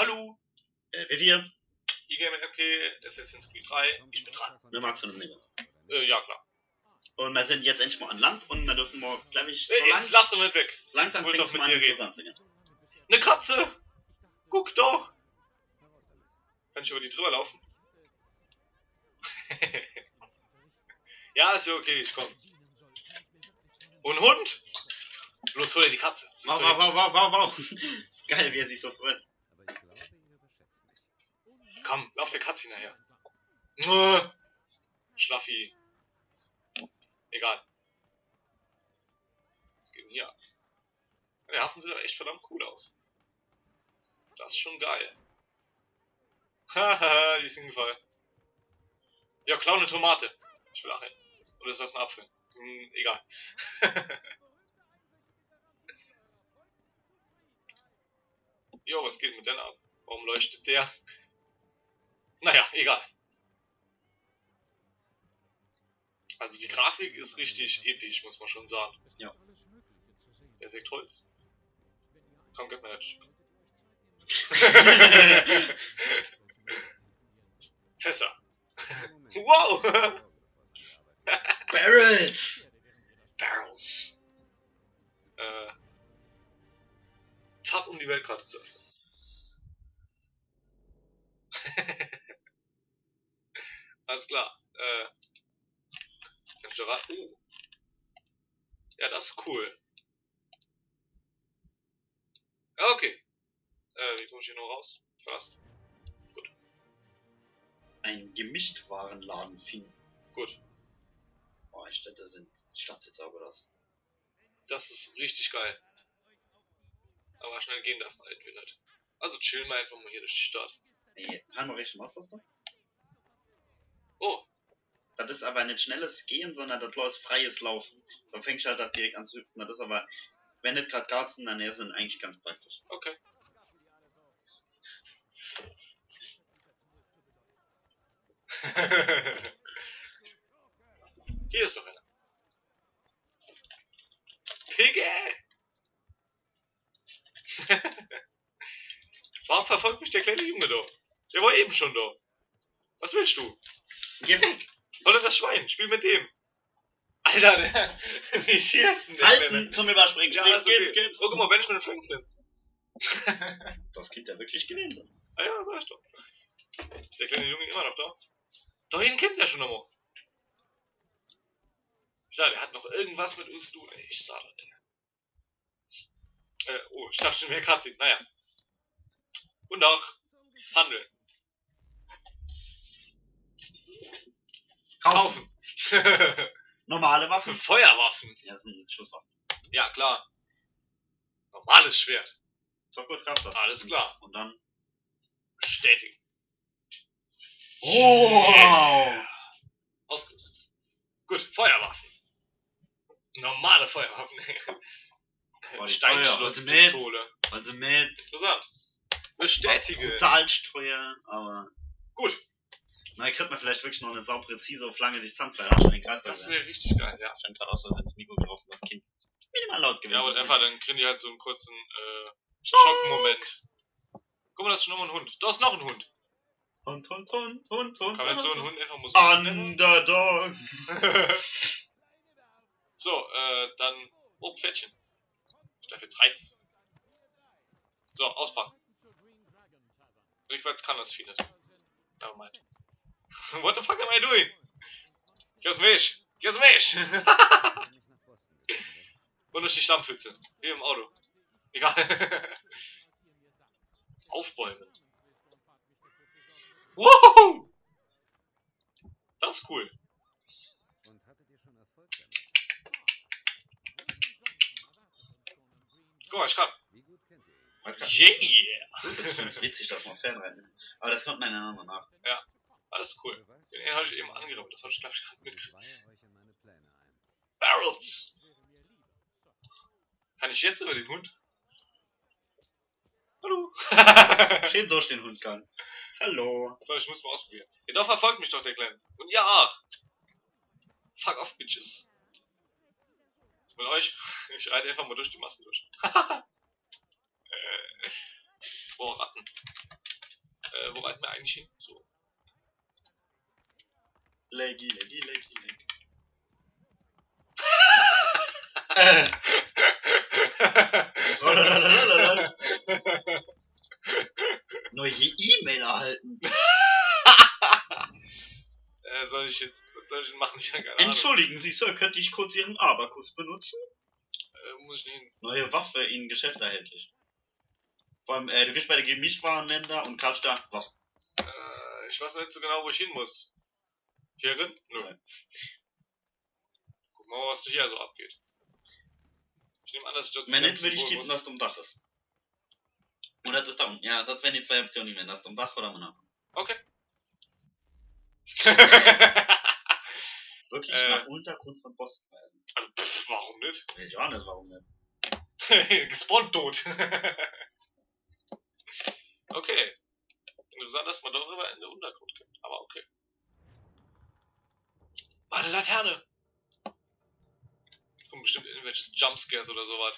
Hallo, Äh, wir, IGMRP, Assassin's Creed 3, ich bin dran. wir magst du noch nicht. Äh, ja, klar. Und wir sind jetzt endlich mal an Land und wir dürfen mal, glaube ich, so Äh, lang, jetzt lass doch nicht weg. langsam fängt es mit mal an interessant zu. Eine Katze! Guck doch! Kann ich über die drüber laufen? ja, ist ja okay, ich komm. Und ein Hund? Los, hol dir die Katze. Wow, wow, wow, wow, wow, wow. Geil, wie er sich so freut. Komm, lauf der Katze hinterher. Äh, Schlaffi. Egal. Was geht denn hier ab? Der Hafen sieht aber echt verdammt cool aus. Das ist schon geil. Haha, die ist hingefallen. Ja, klau eine Tomate. Ich will hin. Oder ist das ein Apfel? Hm, egal. jo, was geht mit denn ab? Warum leuchtet der? Naja, egal. Also die Grafik ist richtig episch, muss man schon sagen. Ja. Er sägt Holz. Komm, gib mir das. Fässer. Wow! Barrels! Barrels. Äh. Tab, um die Weltkarte zu öffnen. Alles klar. Äh. Kann ich da ran? Uh. Ja, das ist cool. Ja, okay. Äh, wie komme ich hier noch raus? Fast. Ein Gemischtwarenladen finden. Gut. Oh, die Städte sind, die Stadt sieht sauber aus. Das ist richtig geil. Aber schnell gehen darf man irgendwie nicht. Also chillen wir einfach mal hier durch die Stadt. Ey, einmal rechts, was ist das da? Oh, Das ist aber nicht schnelles Gehen, sondern das läuft freies Laufen. Da fängst du halt auch direkt an zu hüpfen. Das ist aber, wenn nicht gerade Garzen in der Nähe sind, eigentlich ganz praktisch. okay. Hier ist noch einer. Pigge! Warum verfolgt mich der kleine Junge da? Der war eben schon da. Was willst du? Geh weg! Oder das Schwein, spiel mit dem. Alter, der, wie schießt denn der? Halten zum Überspringen! Ja, okay. gib's, gib's! Oh, guck mal, Benjamin Franklin. Das geht ja wirklich gewesen. Ah ja, sag ich doch. Ist der kleine Junge immer noch da? Da hinten kennt er schon nochmal. Ich sag, der hat noch irgendwas mit uns zu tun. Ich sag. Äh, oh, ich dachte schon, wer gerade sieht. Naja. Und auch Handel. Kaufen! Normale Waffen. Feuerwaffen. Ja, das sind Schusswaffen. Ja, klar. Normales Schwert. So gut kraft das. Alles klar. Und dann. Bestätigen. Wow! Ausgerüstet. Gut, Feuerwaffen. Normale Feuerwaffen. Also. Steinschlosspistole. Also mit. Interessant. Bestätige. Brutal Steuer, aber. Gut. Na, kriegt man vielleicht wirklich noch eine saupräzise auf lange Distanz, er schon den Kreis Das da wäre richtig geil, ja. Scheint gerade aus, als ins Mikro getroffen, das Kind. Minimal laut gewesen. Ja, aber einfach, dann kriegen die halt so einen kurzen äh, Schockmoment. Guck mal, das ist schon nochmal ein Hund. Da ist noch ein Hund. Hund, Hund, Hund, Hund, Hund. Kann man jetzt so einen Hund. Einfach muss. Underdog. so, äh, dann. Oh, Pferdchen. Ich darf jetzt reiten. So, auspacken. Rückwärts kann das Vieh nicht. What the fuck am I doing? Geh aus dem Weg! Und durch die Stammpfütze. Wie im Auto. Egal. Aufbäumen. Woohoo! Das ist cool. Und hattet ihr schon Erfolg Guck mal, ich kann. Yeah! Ich find's witzig, dass man Pferd rein Aber das kommt einander nach. Alles cool. Den habe ich eben angerammelt. Das habe ich, glaube ich, gerade mitgekriegt. Weihe euch in meine Pläne ein. Barrels! Kann ich jetzt über den Hund? Hallo! Schön durch den Hund kann. Hallo. so, ich muss mal ausprobieren. Ja, da verfolgt mich doch der Kleine. Und ihr auch. Fuck off, Bitches. Was mit euch? Ich reite einfach mal durch die Massen durch. Äh, Boah, Ratten. Äh, wo reiten wir eigentlich hin? So. Leggy, leggy. Äh, tralalala. Neue E-Mail erhalten. äh, soll ich jetzt, soll ich machen? Ich keine Ahnung. Entschuldigen Sie, Sir, könnte ich kurz Ihren Abakus benutzen? Äh, muss ich nicht. Neue Waffe in Geschäft erhältlich. Vor allem, äh, du gehst bei der Gemischtwarenländer und kaufst da Waffe. Äh, ich weiß noch nicht so genau, wo ich hin muss. Hier drin? Nö. Nein. Guck mal, was hier so abgeht. Ich nehme an, dass ich dort Wenn nicht, würde ich tippen, dass du am Dach ist. Oder das da unten. Ja, das wären die zwei Optionen, wenn das am Dach oder am Dach. Okay. Wirklich Äh. nach Untergrund von Boston reisen. also, pff, warum nicht? Weiß ich auch nicht, warum nicht. Gespawnt tot. okay. Interessant, dass man darüber in den Untergrund kommt. Aber okay. Meine Laterne. Kommen bestimmt irgendwelche Jumpscares oder sowas.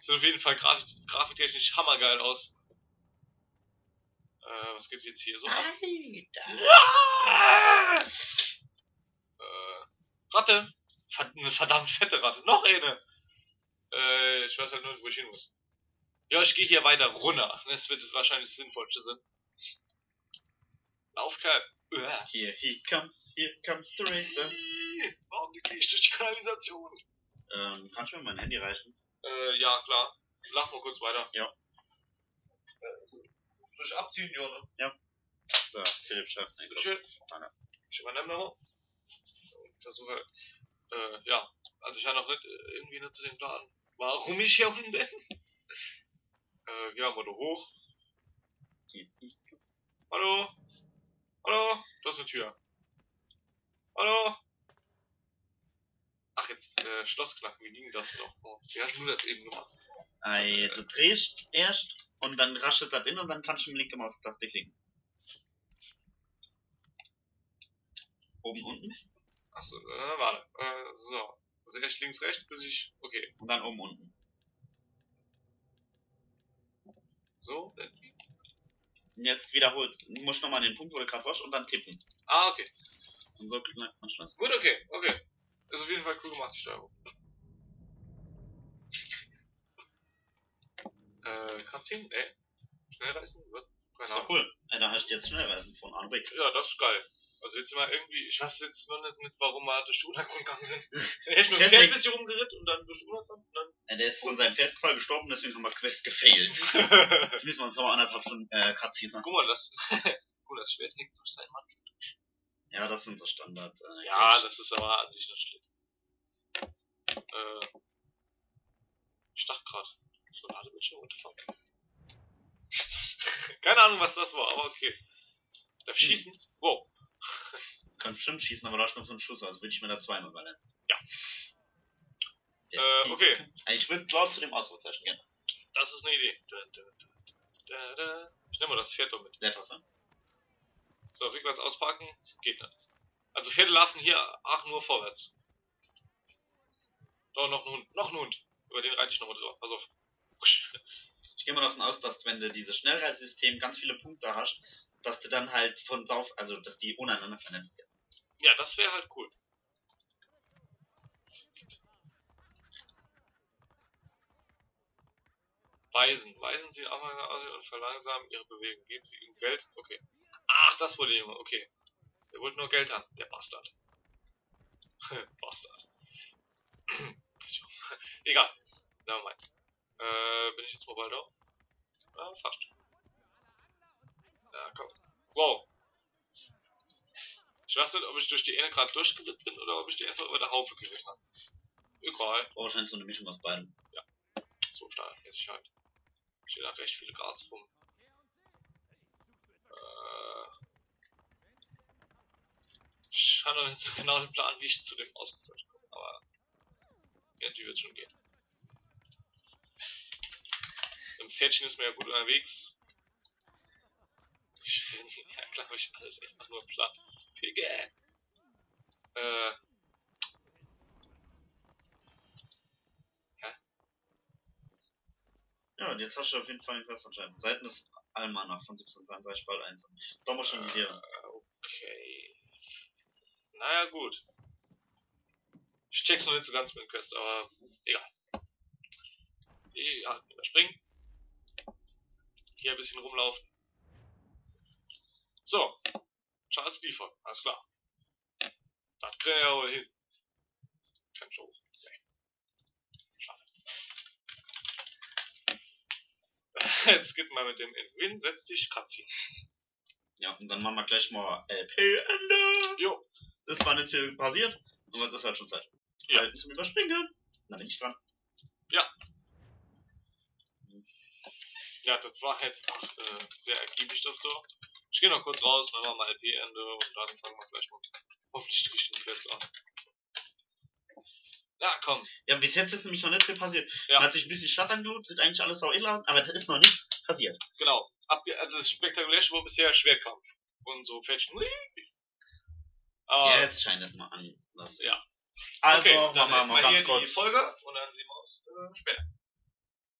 Sieht auf jeden Fall grafik grafiktechnisch hammergeil aus. Äh, was geht jetzt hier so ab? Ah! Äh, Ratte. Eine verdammt fette Ratte. Noch eine. Äh, ich weiß halt nur nicht, wo ich hin muss. Ja, ich gehe hier weiter runter. Das wird wahrscheinlich das Sinnvollste sein. Lauf, Kerl. Uah. Here he comes, here comes the racer. Warum gehe ich durch die Kanalisation? Ähm, kannst du mir mein Handy reichen? Äh, ja, klar. Lach mal kurz weiter. Ja. Äh, soll ich abziehen, Jonne? So, Philipp schafft nicht. Bitteschön. Ich übernehme nochmal. Und versuche, äh, ja. Also ich habe noch nicht äh, irgendwie nicht zu dem Plan, warum ich hier unten bin. Äh, ja, mal hoch. Hallo? Hallo? Da ist eine Tür. Hallo? Ach, jetzt, äh, Schlossknacken, wie ging das noch? Oh, wie hast du das eben gemacht? Ei, du drehst erst und dann raschelt das in und dann kannst du mit linken Maustaste klicken. Oben, unten Achso, äh, warte. Äh, so. Also rechts, links, rechts, bis ich. Okay. und dann oben, unten. So. irgendwie. Jetzt wiederholt. Du musst nochmal den Punkt, wo du gerade warst und dann tippen. Ah, okay. Und so knackt man Schluss. Gut, okay, okay. Ist auf jeden Fall cool gemacht, die Steuerung. Äh, Cutscene? Nee. Schnellreisen? Was? Keine Ist doch Ahnung. cool. Ey, da hast du jetzt Schnellreisen von A. Ja, das ist geil. Also jetzt mal irgendwie, ich weiß jetzt noch nicht, mit, warum wir durch den Untergrund gegangen sind. Er ist mit dem. Pferd ein bisschen rumgeritten und dann durch den Untergrund und Äh, der ist von seinem Pferd voll gestorben, deswegen haben wir Quest gefailt. Jetzt müssen wir uns noch anderthalb Stunden äh, Cutscenes an. Guck mal, das, guck mal, das Schwert hängt durch seinen Mann. Ja, das sind so Standard. Äh, Ja, Games. das ist aber an sich nicht schlimm. Äh, ich dachte gerade, so Ladebildschirm, what the fuck? Keine Ahnung, was das war, aber okay. Darf ich Hm. schießen? Wow. Kann bestimmt schießen, aber da du nur so einen Schuss, also würde ich mir da zweimal ballern. Ja. Ja. Äh, okay. Ich würde laut zu dem Ausrufezeichen gehen. Das ist eine Idee. Da, da, da. Ich nehme mal das Pferd doch mit. Sehr interessant. So, rückwärts ausparken, geht nicht. Also Pferde laufen hier ach nur vorwärts. Da noch ein Hund, noch ein Hund. Über den reite ich nochmal drüber. Pass auf. Ich gehe mal davon aus, dass wenn du dieses Schnellreisesystem ganz viele Punkte hast, dass du dann halt von Sauf, also dass die untereinander vernetzt werden. Ja, das wäre halt cool. Weisen. Weisen Sie aus und verlangsamen Ihre Bewegung. Geben Sie ihm Geld? Okay. Ach, das wollte der Junge. Okay. Der wollte nur Geld haben. Der Bastard. Bastard. Egal. Nevermind. Äh, bin ich jetzt mobile da? Ja, fast. Ja, komm. Wow. Ich weiß nicht, ob ich durch die eine gerade durchgeritten bin oder ob ich die einfach über der Haufe geritten habe. Egal. Oh, wahrscheinlich so eine Mischung aus beiden. So standardmäßig halt. Stehen da recht viele Graz rum. Äh, ich habe noch nicht so genau den Plan, wie ich zu dem Ausrufezeichen komme, aber irgendwie wird schon gehen. Im Pferdchen ist mir ja gut unterwegs. Ich bin ja, glaube ich, alles einfach nur platt. Pigge. Äh. Ja, und jetzt hast du auf jeden Fall einen Quest anscheinend. Seiten des Almanach von 1732 Ball 1. Da muss schon die Lehre. Äh, okay. Naja, gut. Ich check's noch nicht so ganz mit dem Quest, aber egal. Ja, überspringen. Hier ein bisschen rumlaufen. So. Charles liefern, alles klar. Das kriegen wir ja wohl hin. Kann ich hoch. Nee. Schade. Jetzt geht mal mit dem Win, setz dich, Kratzi. Ja, und dann machen wir gleich mal LP Ende. Jo. Das war nicht viel passiert, aber das hat schon Zeit. Ja. Halt zum Überspringen. Dann bin ich dran. Ja, das war jetzt auch äh, sehr ergiebig, das da. Ich gehe noch kurz raus, dann machen wir LP-Ende und dann fangen wir gleich mal hoffentlich die richtigen Quest an. Ja, komm. Ja, bis jetzt ist nämlich noch nicht viel passiert. Ja. Man hat sich ein bisschen Stadt angeguckt, sieht eigentlich alles sau aus, aber da ist noch nichts passiert. Genau. Abge also das spektakulärste war bisher Schwerkampf. Und so Fetchen. Aber, Jetzt scheint es mal an. Das Ja. Also, okay, machen dann wir machen mal wir hier ganz die kurz. Folge und dann sehen wir uns äh, später.